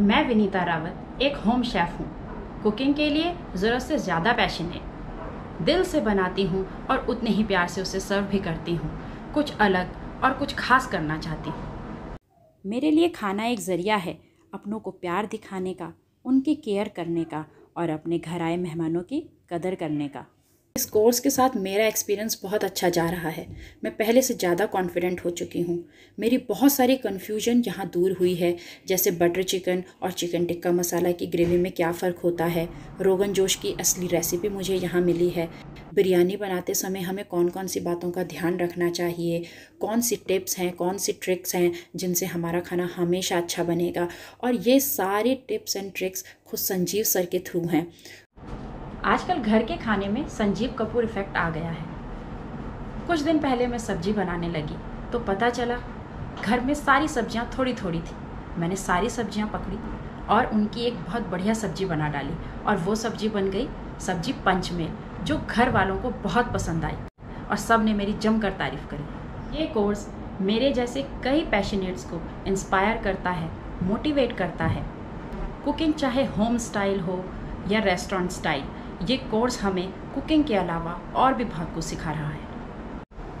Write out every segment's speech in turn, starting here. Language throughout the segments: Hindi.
मैं विनीता रावत, एक होम शेफ़ हूँ। कुकिंग के लिए ज़रूरत से ज़्यादा पैशन है। दिल से बनाती हूँ और उतने ही प्यार से उसे सर्व भी करती हूँ। कुछ अलग और कुछ खास करना चाहती हूँ। मेरे लिए खाना एक ज़रिया है अपनों को प्यार दिखाने का, उनकी केयर करने का और अपने घर आए मेहमानों की कदर करने का। इस कोर्स के साथ मेरा एक्सपीरियंस बहुत अच्छा जा रहा है। मैं पहले से ज़्यादा कॉन्फिडेंट हो चुकी हूँ। मेरी बहुत सारी कन्फ्यूज़न यहाँ दूर हुई है, जैसे बटर चिकन और चिकन टिक्का मसाला की ग्रेवी में क्या फ़र्क होता है। रोगन जोश की असली रेसिपी मुझे यहाँ मिली है। बिरयानी बनाते समय हमें कौन कौन सी बातों का ध्यान रखना चाहिए? कौन सी टिप्स हैं, कौन सी ट्रिक्स हैं, जिनसे हमारा खाना हमेशा अच्छा बनेगा? और ये सारी टिप्स एंड ट्रिक्स खुद संजीव सर के थ्रू हैं। आजकल घर के खाने में संजीव कपूर इफ़ेक्ट आ गया है। कुछ दिन पहले मैं सब्ज़ी बनाने लगी तो पता चला घर में सारी सब्ज़ियाँ थोड़ी थोड़ी थी। मैंने सारी सब्ज़ियाँ पकड़ी और उनकी एक बहुत बढ़िया सब्ज़ी बना डाली और वो सब्ज़ी बन गई सब्ज़ी पंचमेल, जो घर वालों को बहुत पसंद आई और सबने मेरी जमकर तारीफ़ करी। ये कोर्स मेरे जैसे कई पैशनेट्स को इंस्पायर करता है मोटिवेट करता है। कुकिंग चाहे होम स्टाइल हो या रेस्टोरेंट स्टाइल ये कोर्स हमें कुकिंग के अलावा और भी भाग को सिखा रहा है।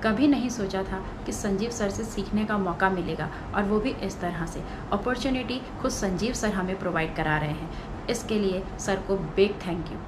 कभी नहीं सोचा था कि संजीव सर से सीखने का मौका मिलेगा और वो भी इस तरह से। अपॉर्चुनिटी खुद संजीव सर हमें प्रोवाइड करा रहे हैं। इसके लिए सर को बिग थैंक यू